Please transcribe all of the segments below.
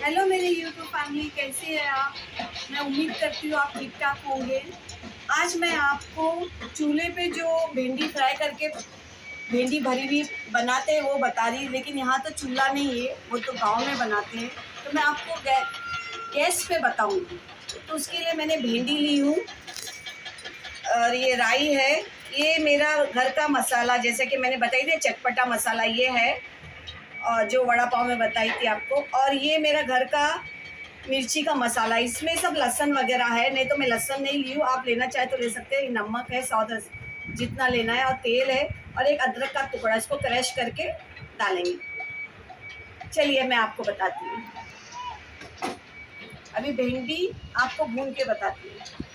Hello मेरे YouTube family कैसे हैं आप? मैं उम्मीद करती हूँ आप ठीक ठाक होंगे। आज मैं आपको चूल्हे पे जो भिंडी फ्राई करके भिंडी भरी हुई बनाते हैं वो बता रही लेकिन यहाँ तो चूल्हा नहीं है वो तो गाँव में बनाते हैं। तो मैं आपको गै, गैस पे बताऊँगी तो उसके लिए मैंने भिंडी ली हूँ और ये राई है। ये मेरा घर का मसाला जैसे कि मैंने बताई थी चटपटा मसाला ये है। और जो वड़ा पाव में बताई थी आपको। और ये मेरा घर का मिर्ची का मसाला, इसमें सब लहसन वगैरह है, नहीं तो मैं लहसन नहीं ली हूँ। आप लेना चाहे तो ले सकते हैं। नमक है सौ दस जितना लेना है, और तेल है, और एक अदरक का टुकड़ा, इसको क्रश करके डालेंगे। चलिए, मैं आपको बताती हूँ। अभी भिंडी आपको भून के बताती हूँ।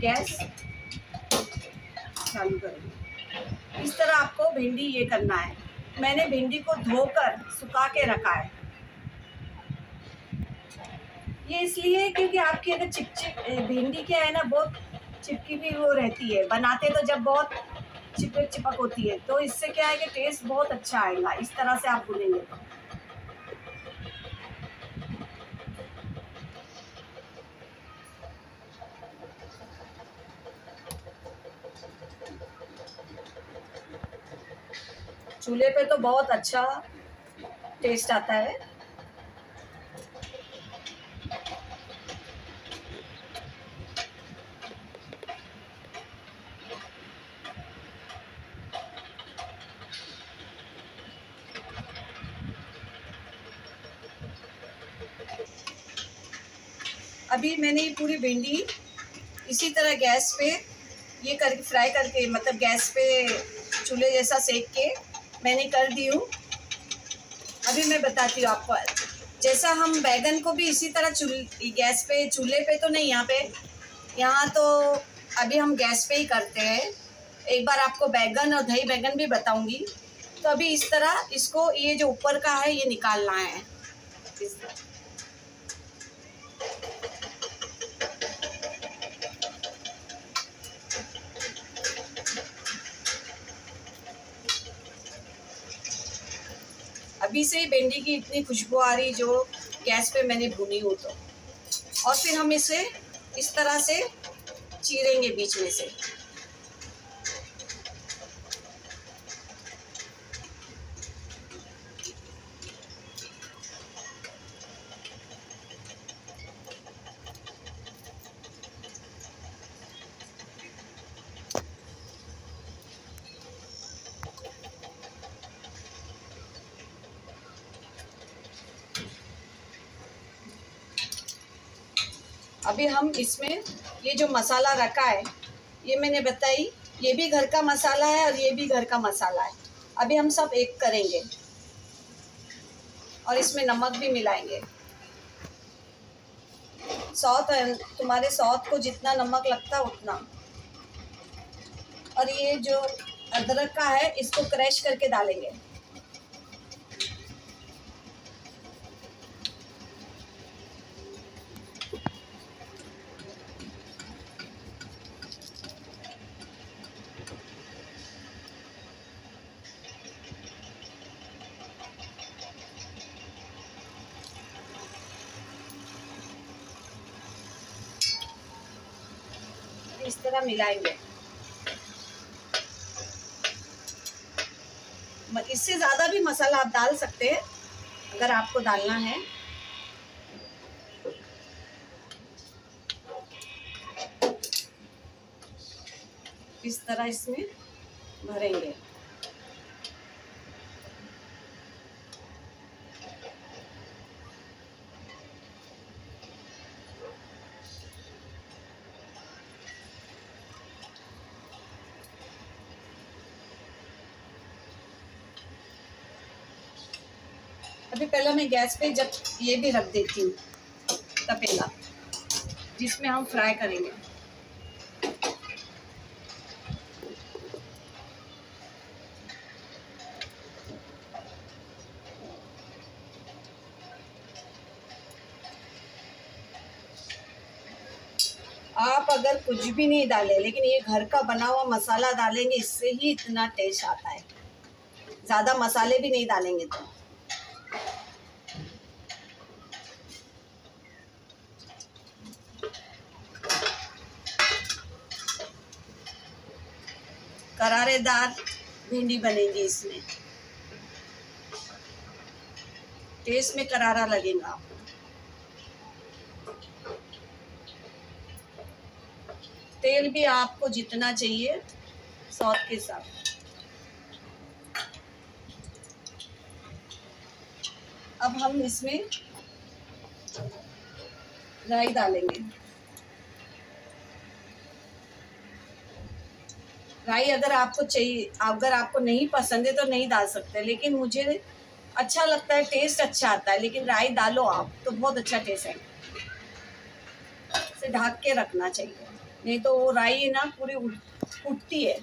गैस चालू करेंगे इस तरह आपको भिंडी ये करना है। मैंने भिंडी को धोकर सुखा के रखा है। ये इसलिए क्योंकि आपकी अगर चिपचिप भिंडी क्या है ना, बहुत चिपकी भी वो रहती है। बनाते तो जब बहुत चिपक चिपक होती है तो इससे क्या है कि टेस्ट बहुत अच्छा आएगा। इस तरह से आप भुनेंगे तो चूल्हे पे तो बहुत अच्छा टेस्ट आता है। अभी मैंने ये पूरी भिंडी इसी तरह गैस पे ये कर फ्राई करके मतलब गैस पे चूल्हे जैसा सेक के मैंने कर दी हूँ। अभी मैं बताती हूँ आपको। जैसा हम बैगन को भी इसी तरह चूल, गैस पे, चूल्हे पे तो नहीं, यहाँ पे। यहाँ तो अभी हम गैस पे ही करते हैं। एक बार आपको बैगन और दही बैगन भी बताऊँगी। तो अभी इस तरह इसको ये जो ऊपर का है, ये निकालना है। इस तरह। अभी से ही भिंडी की इतनी खुशबू आ रही जो गैस पे मैंने भुनी हो तो। और फिर हम इसे इस तरह से चीरेंगे बीच में से। अभी हम इसमें ये जो मसाला रखा है, ये मैंने बताई, ये भी घर का मसाला है और ये भी घर का मसाला है। अभी हम सब एक करेंगे और इसमें नमक भी मिलाएँगे। सौत तुम्हारे सौत को जितना नमक लगता है उतना। और ये जो अदरक का है, इसको क्रैश करके डालेंगे। इस तरह मिलाएँगे। इससे ज़्यादा भी मसाला आप डाल सकते हैं, अगर आपको डालना है। इस तरह इसमें भरेंगे। अभी पहले मैं गैस पे जब ये भी रख देती हूँ, तपेला, जिसमें हम फ्राई करेंगे। आप अगर कुछ भी नहीं डालें, लेकिन ये घर का बना हुआ मसाला डालेंगे, इससे ही इतना टेस्ट आता है। ज़्यादा मसाले भी नहीं डालेंगे तो। करारेदार भिंडी बनेगी इसमें। टेस्ट में करारा लगेगा आपको। तेल भी आपको जितना चाहिए, सौत के साथ। अब हम इसमें राई डालेंगे। राई अगर आपको चाहिए, अगर आपको नहीं पसंद है तो नहीं डाल सकते, लेकिन मुझे अच्छा लगता है टेस्ट अच्छा आता है, लेकिन राई डालो आप तो बहुत अच्छा टेस्ट है। इसे ढक के रखना चाहिए, नहीं तो वो राई ना पूरी उठती है।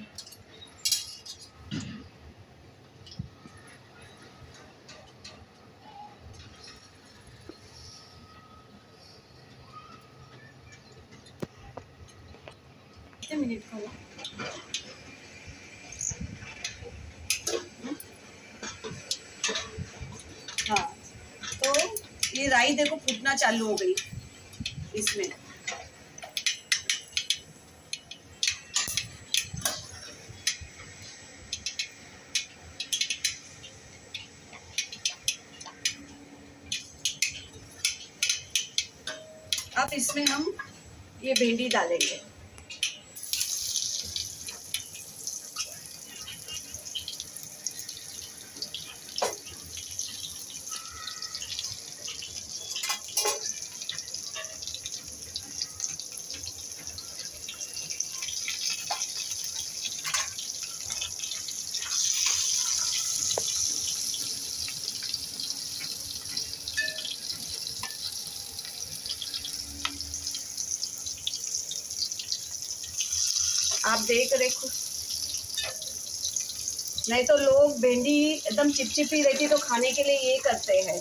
मिनट का हाँ तो ये राई देखो फूटना चालू हो गई। इसमें। अब इसमें हम ये भिंडी डालेंगे। आप देख रहे खुद नहीं तो लोग भिंडी एकदम चिपचिपी रहती तो खाने के लिए ये करते हैं।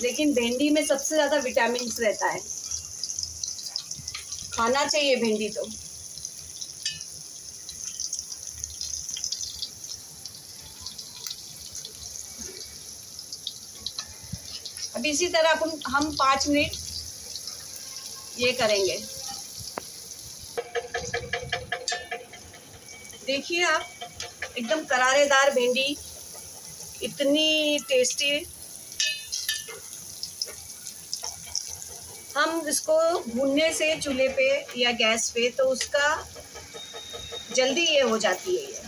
लेकिन भिंडी में सबसे ज़्यादा विटामिन रहता है। खाना चाहिए भिंडी तो। अब इसी तरह हम हम पाँच मिनट ये करेंगे। देखिए आप, एकदम करारेदार भिंडी, इतनी टेस्टी हम इसको भूनने से चूल्हे पे या गैस पे तो उसका जल्दी ये हो जाती है ये।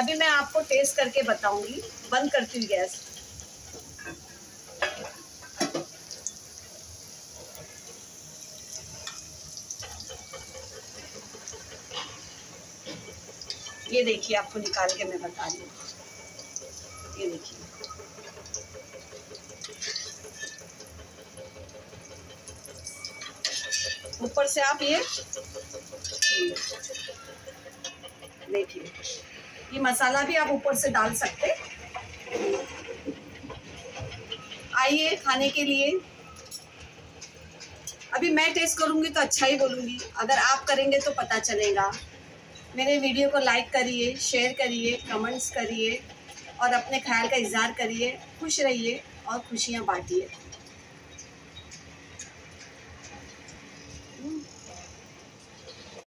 अभी मैं आपको टेस्ट करके बताऊँगी। बंद करती हूँ गैस। ये देखिए, आपको निकाल के मैं बता हूँ। ये देखिए। ऊपर से आप ये देखिए। ये मसाला भी आप ऊपर से डाल सकते आइए खाने के लिए। अभी मैं टेस्ट करूँगी तो अच्छा ही बोलूँगी। अगर आप करेंगे तो पता चलेगा। मेरे वीडियो को लाइक करिए, शेयर करिए, कमेंट्स करिए और अपने ख्याल का इजहार करिए। खुश रहिए और खुशियाँ बांटिए।